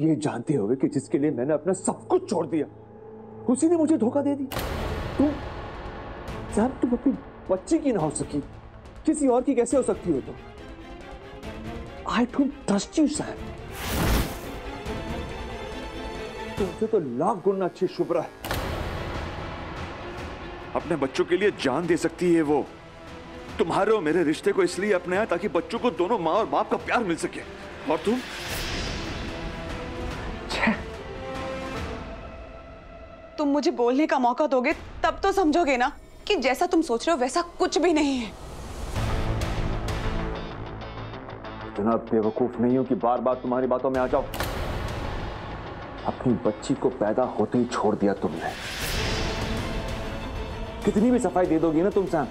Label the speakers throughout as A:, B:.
A: ये जानते हुए कि जिसके लिए मैंने अपना सब कुछ छोड़ दिया। उसी ने मुझे धोखा दे दी तुम सैम तुम अपनी बच्ची की ना हो सकी। किसी और की कैसे हो सकती हो तुम? I don't trust you Sam तुमसे तो लाख गुना अच्छी शुभ्रा है। अपने बच्चों के लिए जान दे सकती है वो। तुम्हारे और मेरे रिश्ते को इसलिए अपनाया ताकि बच्चों को दोनों माँ और बाप का प्यार मिल सके। और तुम?
B: तुम मुझे बोलने का मौका दोगे तब तो समझोगे ना कि जैसा तुम सोच रहे हो वैसा कुछ भी नहीं है।
A: इतना बेवकूफ़ नहीं हूँ कि बार बार तुम्हारी बातों में आ जाओ। अपनी बच्ची को पैदा होते ही छोड़ दिया तुमने। कितनी भी सफ़ाई दे दोगी ना तुम सैम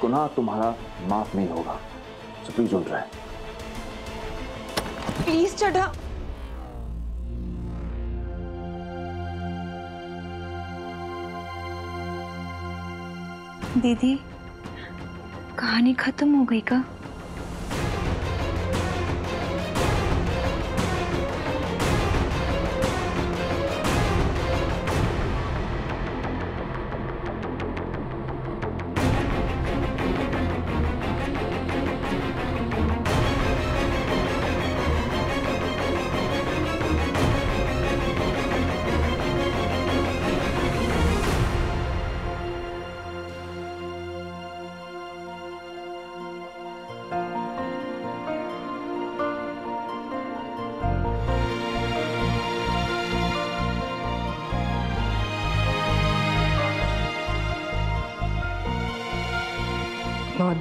A: गुनाह तुम्हारा माफ़ नहीं होगा। तो प्लीज़ उठ रहा। है
B: प्लीज़ चढ़ा
C: दीदी कहानी खत्म हो गई का?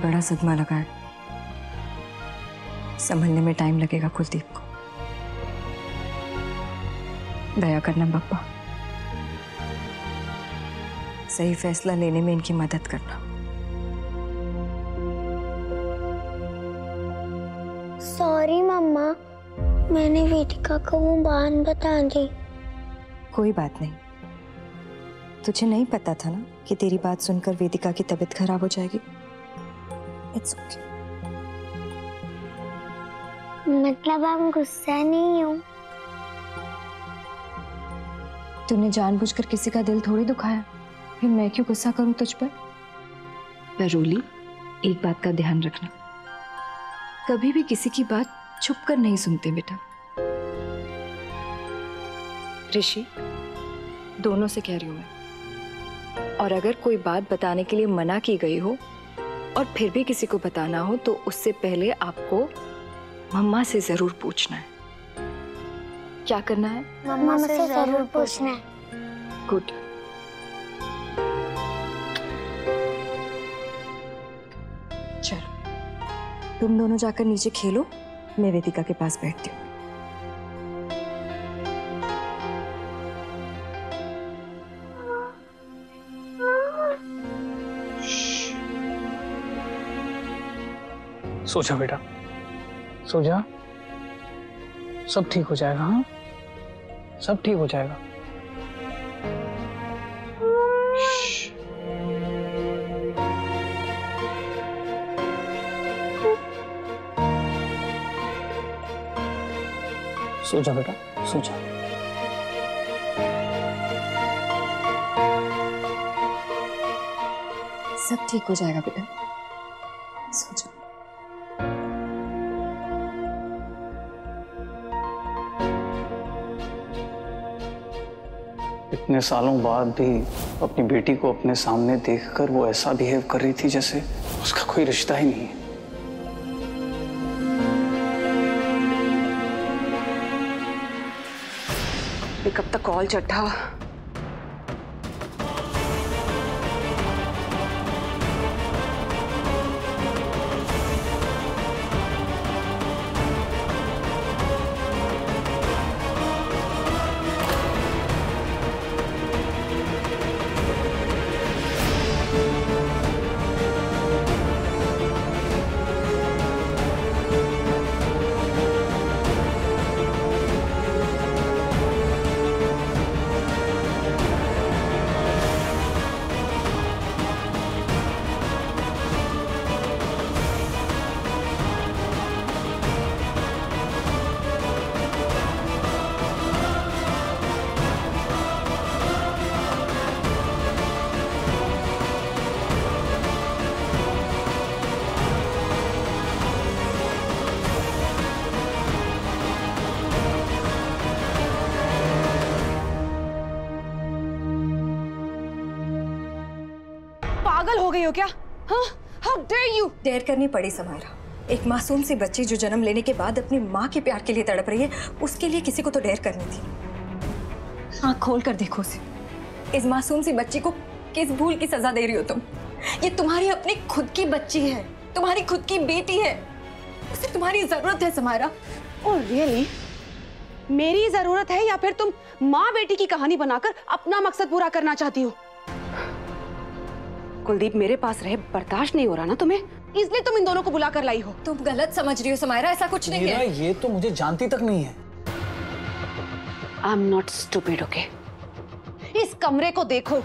C: बड़ा सदमा लगा है। संभलने में टाइम लगेगा कुलदीप को। दया करना पप्पा सही फैसला लेने में इनकी मदद करना।
D: सॉरी मम्मा। मैंने वेदिका को वो बात बता दी।
C: कोई बात नहीं। तुझे नहीं पता था ना कि तेरी बात सुनकर वेदिका की तबीयत खराब हो जाएगी? इट्स ओके
D: मतलब आप गुस्सा नहीं हो?
C: तूने जानबूझकर किसी का दिल थोड़ी दुखाया। फिर मैं क्यों गुस्सा करूँ तुझ पर? पर रोली एक बात का ध्यान रखना। कभी भी किसी की बात छुप कर नहीं सुनते बेटा। ऋषि दोनों से कह रही हूँ मैं। और अगर कोई बात बताने के लिए मना की गई हो और फिर भी किसी को बताना हो तो उससे पहले आपको मम्मा से ज़रूर पूछना है। क्या करना है?
D: मम्मा से ज़रूर पूछना है।
C: गुड चलो। तुम दोनों जाकर नीचे खेलो। मैं वेदिका के पास बैठती हूँ।
E: सो जा बेटा। सो जा सब ठीक हो जाएगा हाँ? सब ठीक हो जाएगा। सो जा बेटा सो जा
C: सब ठीक हो जाएगा बेटा।
E: इतने सालों बाद भी अपनी बेटी को अपने सामने देखकर वो ऐसा बिहेव कर रही थी जैसे उसका कोई रिश्ता ही नहीं है।
B: कब तक कॉल चट्टा हो क्या? हाँ हाउ डेयर यू
C: डेयर करनी पड़ी समायरा। एक मासूम सी बच्ची जो जन्म लेने के बाद अपनी माँ के प्यार के लिए तड़प रही है उसके लिए किसी को तो डेयर करनी थी। आँख खोल कर देखो उसे। इस मासूम सी बच्ची को किस भूल की सजा दे रही हो तुम? ये तुम्हारी अपनी खुद की बच्ची है। तुम्हारी खुद की बेटी है। उसे तुम्हारी ज़रूरत है समायरा।
B: ओह रियली मेरी ज़रूरत है या फिर तुम माँ बेटी की कहानी बनाकर अपना मकसद पूरा करना चाहती हो? कुलदीप मेरे पास रहे बर्दाश्त नहीं हो रहा ना तुम्हें? इसलिए तुम इन दोनों को बुला कर लाई हो।
C: तुम गलत समझ रही हो समायरा ऐसा कुछ नहीं है।
E: ये तो मुझे जानती तक नहीं है।
B: I am not stupid okay इस कमरे को देखो।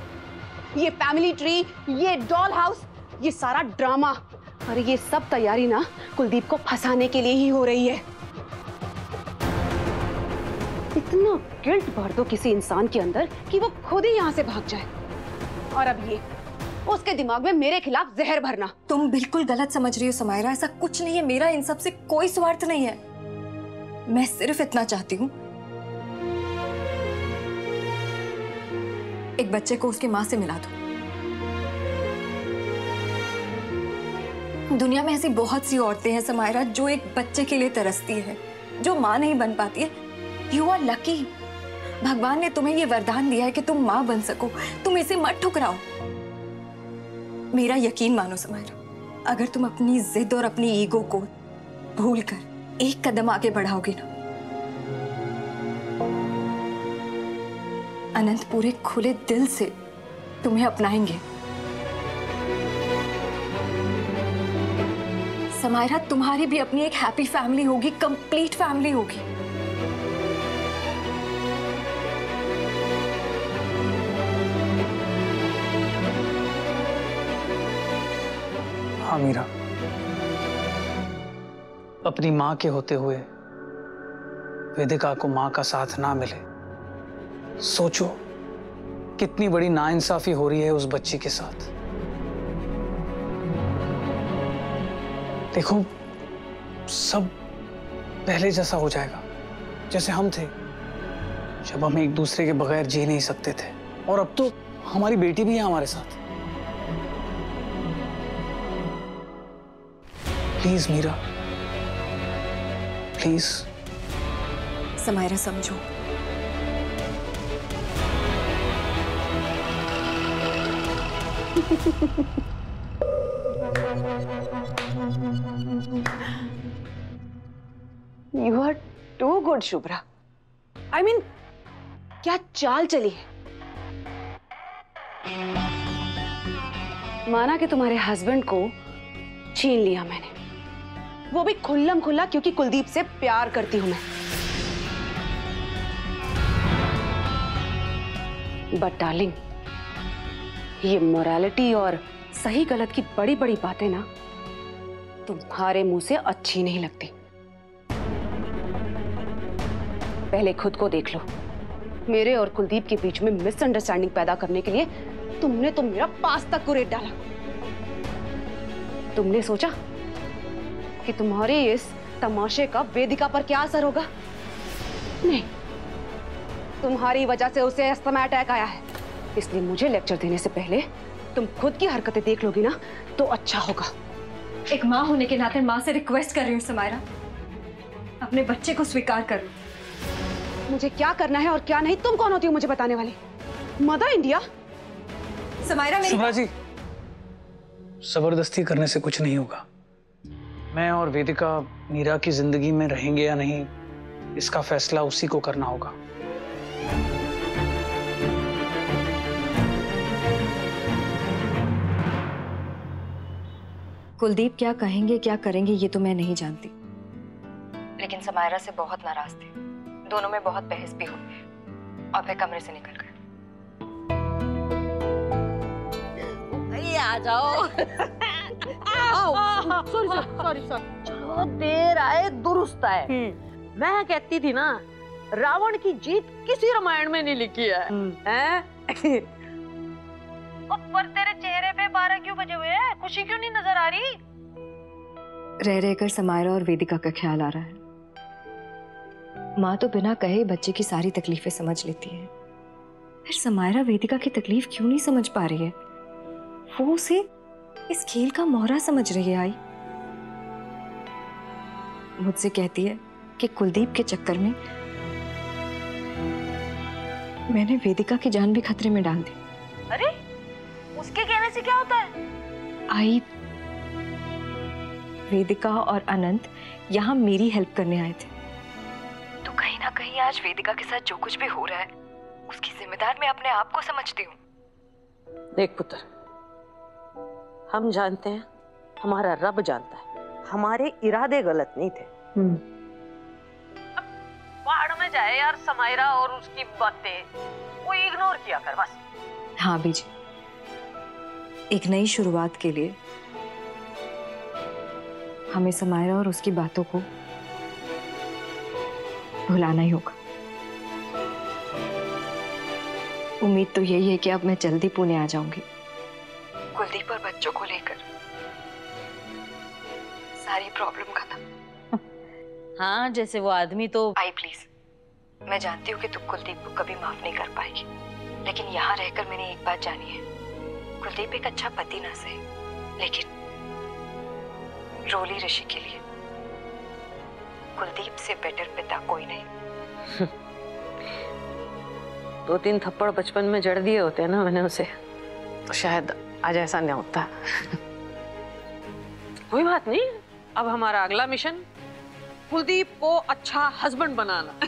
B: ये फैमिली ट्री ये डॉल हाउस ये सारा ड्रामा और ये सब तैयारी ना कुलदीप को फंसाने के लिए ही हो रही है। इतना गिल्ट भर दो किसी इंसान के अंदर कि वो खुद ही यहाँ से भाग जाए। और अब ये उसके दिमाग में मेरे खिलाफ जहर भरना।
C: तुम बिल्कुल गलत समझ रही हो, समायरा। ऐसा कुछ नहीं है। मेरा इन सबसे कोई स्वार्थ नहीं है। मैं सिर्फ़ इतना चाहती हूँ। एक बच्चे को उसकी माँ से मिला दो। दुनिया में ऐसी बहुत सी औरतें हैं, समायरा, जो एक बच्चे के लिए तरसती है। जो माँ नहीं बन पाती है। यू आर लकी भगवान ने तुम्हें ये वरदान दिया है कि तुम माँ बन सको। तुम इसे मत ठुकराओ। मेरा यकीन मानो, समायरा, अगर तुम अपनी जिद और अपनी ईगो को भूल कर एक कदम आगे बढ़ाओगे ना, अनंत पूरे खुले दिल से तुम्हें अपनाएँगे। समायरा, तुम्हारी भी अपनी एक हैप्पी फैमिली होगी कंप्लीट फैमिली होगी।
E: मीरा अपनी माँ के होते हुए वेदिका को माँ का साथ ना मिले। सोचो, कितनी बड़ी नाइंसाफी हो रही है उस बच्ची के साथ। देखो, सब पहले जैसा हो जाएगा, जैसे हम थे, जब हम एक दूसरे के बगैर जी नहीं सकते थे। और अब तो हमारी बेटी भी है हमारे साथ। प्लीज़ मीरा। प्लीज़।
C: समायरा समझो।
B: You are too good Shubhra I mean क्या चाल चली है? माना कि तुम्हारे हस्बैंड को छीन लिया मैंने। वो भी खुल्लम खुल्ला क्योंकि कुलदीप से प्यार करती हूँ मैं। बट डार्लिंग ये मोरालिटी और सही गलत की बड़ी बड़ी बातें ना, तुम्हारे मुँह से अच्छी नहीं लगती। पहले खुद को देख लो। मेरे और कुलदीप के बीच में मिसअंडरस्टैंडिंग पैदा करने के लिए तुमने तो मेरा पास तक को रेट डाला। तुमने सोचा कि तुम्हारे इस तमाशे का वेदिका पर क्या असर होगा? नहीं। तुम्हारी वजह से उसे अस्थमा अटैक आया है। इसलिए मुझे लेक्चर देने से पहले तुम खुद की हरकतें देख लोगी ना तो अच्छा होगा।
C: एक माँ होने के नाते माँ से रिक्वेस्ट कर रही हूँ समायरा। अपने बच्चे को स्वीकार कर। लो
B: मुझे क्या करना है और क्या नहीं तुम कौन होती हो मुझे बताने वाली? मदर इंडिया
C: समायरा मेरी
E: जी ज़बरदस्ती करने से कुछ नहीं होगा। मैं और वेदिका मीरा की ज़िंदगी में रहेंगे या नहीं इसका फैसला उसी को करना होगा।
C: कुलदीप क्या कहेंगे क्या करेंगे ये तो मैं नहीं जानती। लेकिन समायरा से बहुत नाराज़ थे। दोनों में बहुत बहस भी हुई और वे कमरे से निकल गए।
F: आ जाओ। सॉरी सॉरी सॉरी चलो देर आए दुरुस्त आए मैं कहती थी ना रावण की जीत किसी रामायण में नहीं लिखी है। हैं? और पर तेरे चेहरे पे बारह क्यों बजे हुए हैं? खुशी क्यों नहीं नज़र आ रही?
C: रह रहकर समायरा और वेदिका का ख्याल आ रहा है। माँ तो बिना कहे बच्चे की सारी तकलीफें समझ लेती है। फिर समायरा वेदिका की तकलीफ़ क्यों नहीं समझ पा रही है? वो उसे इस खेल का मोहरा समझ रही है आई। मुझसे कहती है कि कुलदीप के चक्कर में मैंने वेदिका की जान भी खतरे में डाल दी।
F: अरे उसके कहने से क्या होता है?
C: आई वेदिका और अनंत यहाँ मेरी हेल्प करने आए थे। तो कहीं ना कहीं आज वेदिका के साथ जो कुछ भी हो रहा है उसकी जिम्मेदार मैं अपने आप को समझती हूँ।
F: देख पुत्र हम जानते हैं हमारा रब जानता है। हमारे इरादे गलत नहीं थे। अब पहाड़ में जाए यार समायरा और उसकी बातें। वो इग्नोर किया कर बस।
C: हाँ बीजी। एक नई शुरुआत के लिए हमें समायरा और उसकी बातों को भुलाना ही होगा। उम्मीद तो यही है कि अब मैं जल्दी पुणे आ जाऊँगी। कुलदीप और बच्चों को लेकर। सारी प्रॉब्लम खत्म।
F: हाँ जैसे वो आदमी तो
C: आई प्लीज़ मैं जानती हूँ कि तुम कुलदीप को कभी माफ़ नहीं कर पाएगी। लेकिन यहाँ रहकर मैंने एक बात जानी है। कुलदीप एक अच्छा पति ना सही लेकिन रोली ऋषि के लिए। कुलदीप से बेटर पिता कोई नहीं।
F: दो तीन थप्पड़ बचपन में जड़ दिए होते हैं ना मैंने उसे। तो शायद आज ऐसा नहीं होता। कोई बात नहीं। अब हमारा अगला मिशन कुलदीप को अच्छा हस्बैंड बनाना।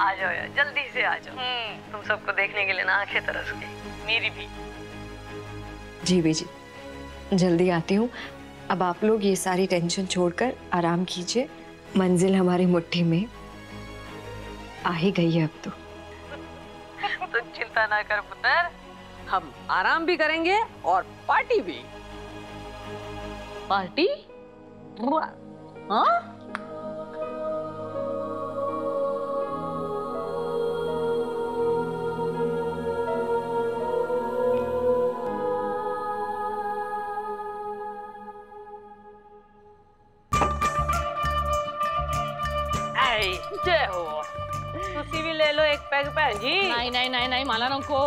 F: आ जाओ यार जल्दी से आ जाओ। तुम सबको देखने के लिए ना आँखें तरस गई। मेरी भी।
C: जी बीजी जल्दी आती हूँ। अब आप लोग ये सारी टेंशन छोड़कर आराम कीजिए। मंजिल हमारी मुट्ठी में आ ही गई है अब तो।
F: तो चिंता ना कर पुत्र। हम आराम भी करेंगे और पार्टी भी। पार्टी? हाँ? जय हो। तो तुसी भी ले लो एक पैग भैन जी।
G: नहीं नहीं नहीं नहीं माला रखो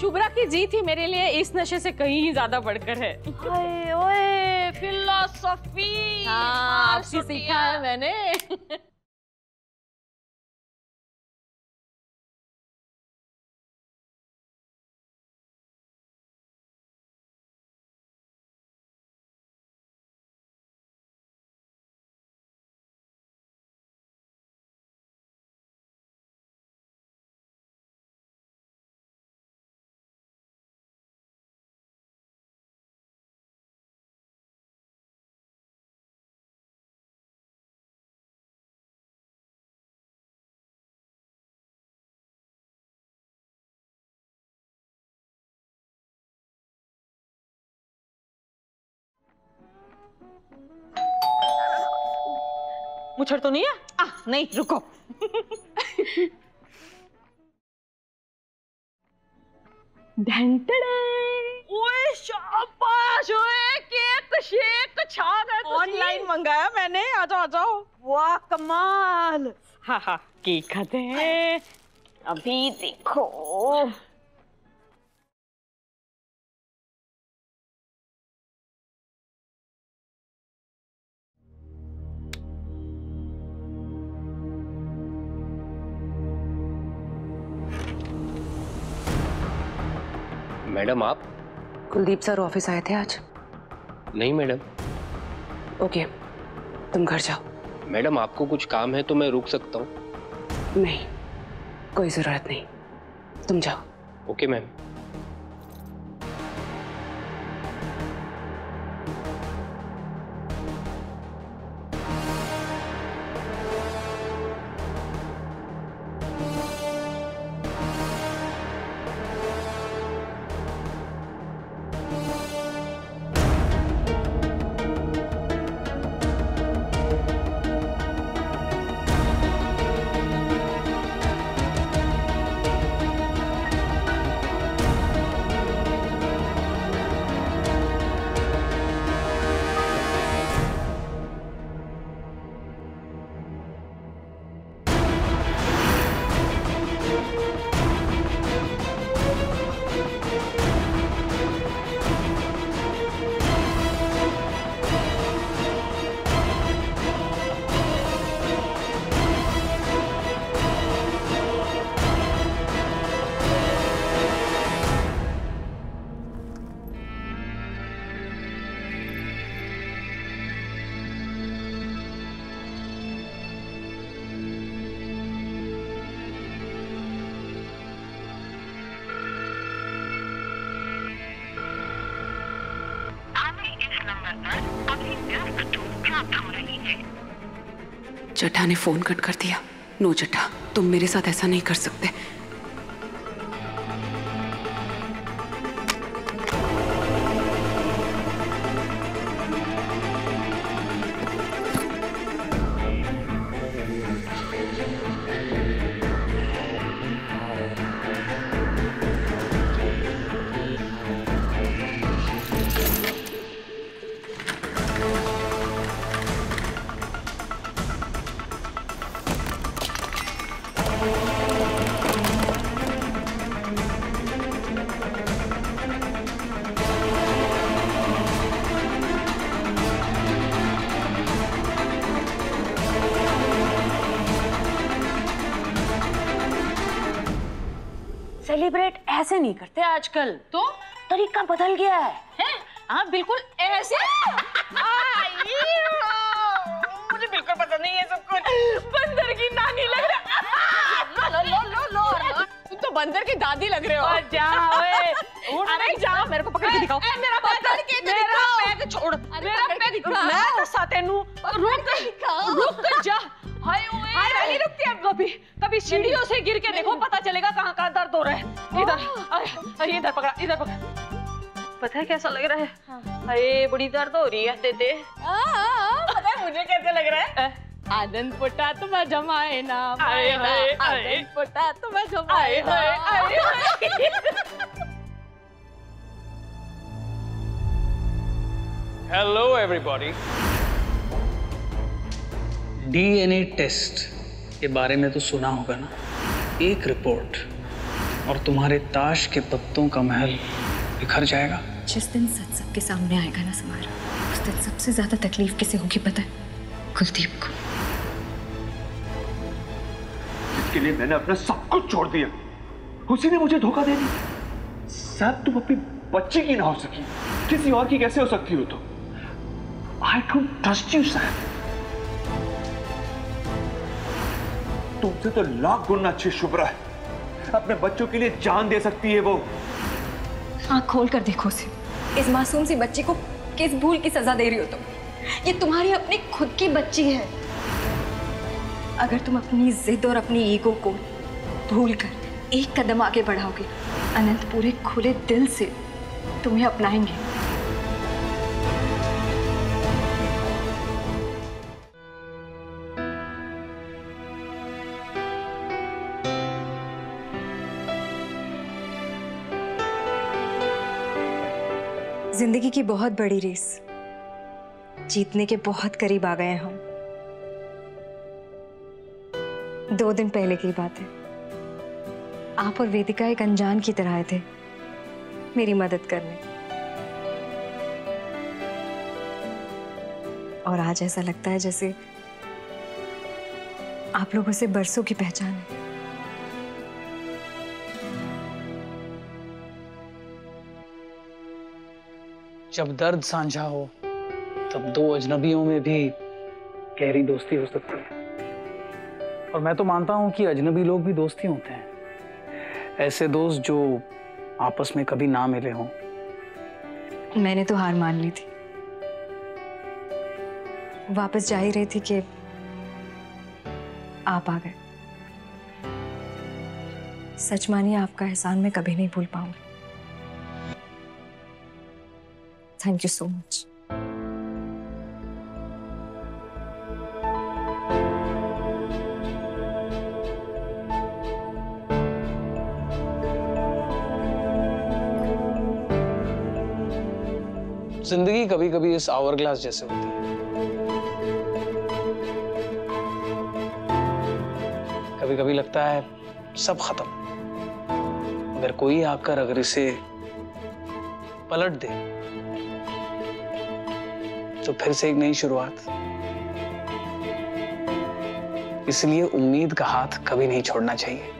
G: शुभ्रा की जीत ही मेरे लिए इस नशे से कहीं ही ज़्यादा बढ़कर है।
F: ओए फिलोसॉफी।
G: हाँ आपसे सीखा है मैंने।
F: मुछड़ तो नहीं है? आ, नहीं रुको। ओए शाबाश ओए केक शेक छा
G: ऑनलाइन मंगाया मैंने आ जाओ आ जाओ।
F: वाह कमाल।
G: हाँ हाँ केक खाते हैं। अभी देखो।
H: मैडम आप?
B: कुलदीप सर ऑफ़िस आए थे आज।
H: नहीं मैडम।
B: ओके तुम घर जाओ।
H: मैडम आपको कुछ काम है तो मैं रुक सकता हूँ।
B: नहीं कोई ज़रूरत नहीं। तुम जाओ।
H: Okay ma'am.
I: चड्ढा ने फ़ोन कट कर दिया। नो जटा, तुम मेरे साथ ऐसा नहीं कर सकते।
F: सेलिब्रेट ऐसे नहीं करते आजकल।
G: तो
F: तरीका बदल गया है।
G: हैं? हाँ बिल्कुल ऐसे। मुझे बिल्कुल पसंद नहीं है सब कुछ। बंदर की नानी लग रहा लो लो लो लो तुम तो बंदर की दादी लग रहे हो।
F: जाओ
G: अरे जाओ मेरे को पकड़ के दिखाओ। मेरा पकड़ के
F: मेरा पैर छोड़।
G: मेरा पैर दिखा
F: मैं दसा तेनू
G: रुक रुक जा। हाय ओए।
F: हाय मैं नहीं रुकती अब
G: कभी। कभी सीढ़ियों से गिर के देखो पता चलेगा कहाँ कहाँ दर्द हो रहा है। इधर इधर पकड़ा इधर पकड़ा।
F: पता है कैसा लग रहा है? अरे बड़ी दर्द हो रही है दे दे।
G: पता है मुझे कैसे लग रहा है? आनंद पोटा तुम जमाए ना। आनंद पोटा तुम जमाए
E: हेलो एवरीबॉडी डीएनए टेस्ट के बारे में तो सुना होगा ना? एक रिपोर्ट और तुम्हारे ताश के पत्तों का महल बिखर जाएगा।
C: जिस दिन सच सबके सामने आएगा ना समारा उस दिन सबसे ज़्यादा तकलीफ़ किसे होगी पता है? कुलदीप को।
A: जिसके लिए मैंने अपना सब कुछ छोड़ दिया। उसी ने मुझे धोखा दे दिया। साहब तुम अपनी बच्ची की ना हो सकी। किसी और की कैसे हो सकती हो तो आई डोंट ट्रस्ट यू साहब तुमसे तो लाख गुना अच्छी शुभ्रा है। अपने बच्चों के लिए जान दे सकती है वो।
C: आँख खोल कर देखो उसे। इस मासूम सी बच्ची को किस भूल की सजा दे रही हो तुम? ये तुम्हारी अपनी खुद की बच्ची है। अगर तुम अपनी जिद और अपनी ईगो को भूल कर एक कदम आगे बढ़ाओगे अनंत पूरे खुले दिल से तुम्हें अपनाएँगे। ज़िंदगी की बहुत बड़ी रेस। जीतने के बहुत करीब आ गए हम। दो दिन पहले की बात है। आप और वेदिका एक अनजान की तरह आए थे। मेरी मदद करने। और आज ऐसा लगता है जैसे आप लोगों से बरसों की पहचान है।
E: जब दर्द साझा हो, तब दो अजनबियों में भी गहरी दोस्ती हो सकती है। और मैं तो मानता हूँ कि अजनबी लोग भी दोस्ती होते हैं। ऐसे दोस्त जो आपस में कभी ना मिले हों।
C: मैंने तो हार मान ली थी। वापस जा ही रही थी कि आप आ गए। सच मानिए, आपका एहसान मैं कभी नहीं भूल पाऊँगी। थैंक यू सो मच
E: ज़िंदगी कभी कभी इस आवर ग्लास जैसे होती है। कभी कभी लगता है सब खत्म। अगर कोई आकर अगर इसे पलट दे तो फिर से एक नई शुरुआत। इसलिए उम्मीद का हाथ कभी नहीं छोड़ना चाहिए।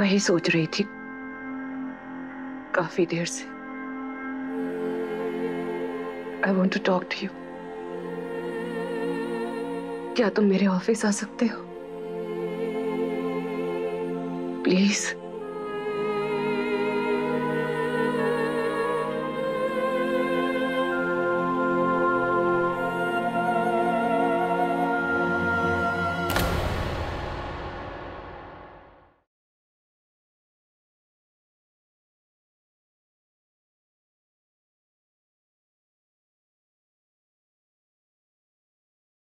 B: वही सोच रही थी। काफ़ी देर से। I want to talk to you क्या तुम मेरे ऑफ़िस आ सकते हो? प्लीज़